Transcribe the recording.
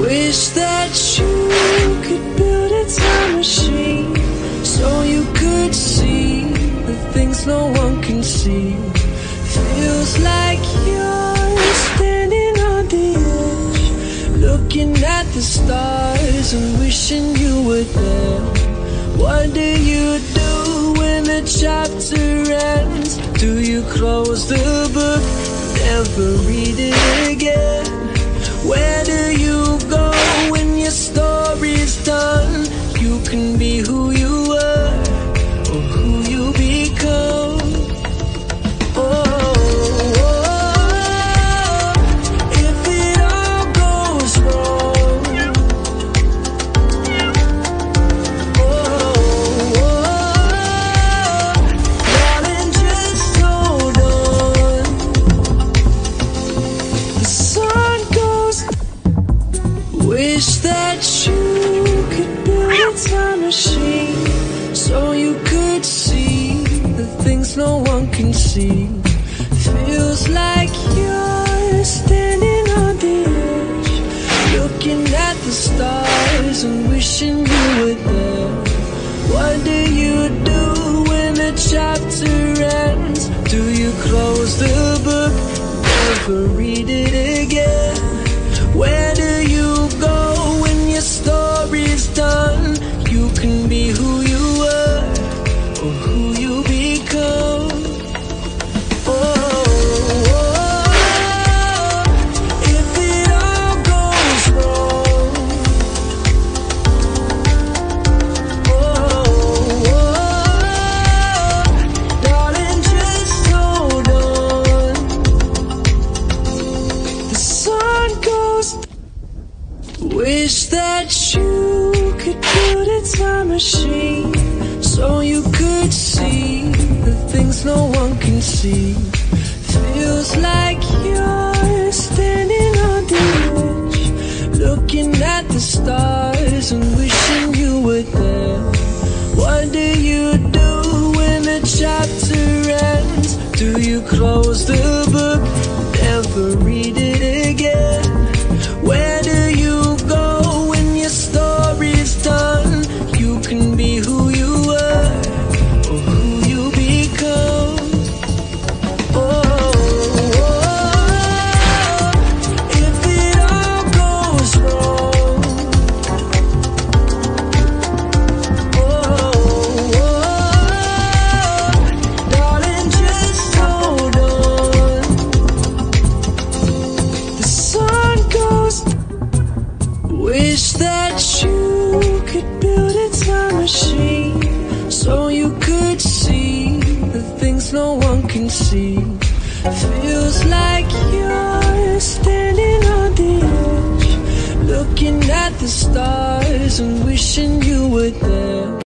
Wish that you could build a time machine so you could see the things no one can see. Feels like you're standing on the edge, looking at the stars and wishing you were there. What do you do when the chapter ends? Do you close the book, never read it again? Where do you machine so you could see the things no one can see. Feels like you're standing on the edge, looking at the stars and wishing you were there. What do you do when the chapter ends? Do you close the book, never read it again? Wish that you could build a time machine so you could see the things no one can see. Feels like you're standing on the edge, looking at the stars and wishing you were there. What do you do when the chapter ends? Do you close the Wish that you could build a time machine so you could see the things no one can see. Feels like you're standing on the edge, looking at the stars and wishing you were there.